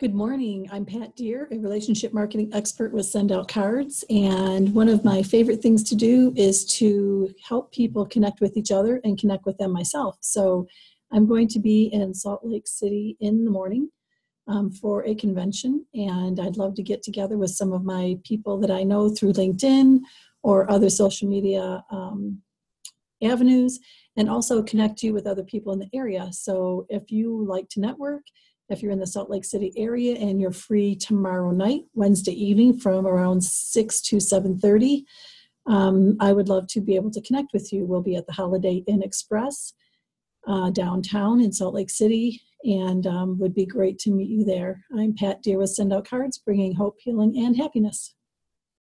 Good morning. I'm Pat Deere, a relationship marketing expert with Send Out Cards. And one of my favorite things to do is to help people connect with each other and connect with them myself. So I'm going to be in Salt Lake City in the morning um, for a convention. And I'd love to get together with some of my people that I know through LinkedIn or other social media um, avenues and also connect you with other people in the area. So if you like to network, if you're in the Salt Lake City area and you're free tomorrow night, Wednesday evening from around 6 to 7.30, um, I would love to be able to connect with you. We'll be at the Holiday Inn Express uh, downtown in Salt Lake City and um, would be great to meet you there. I'm Pat Deere with Send Out Cards, bringing hope, healing, and happiness.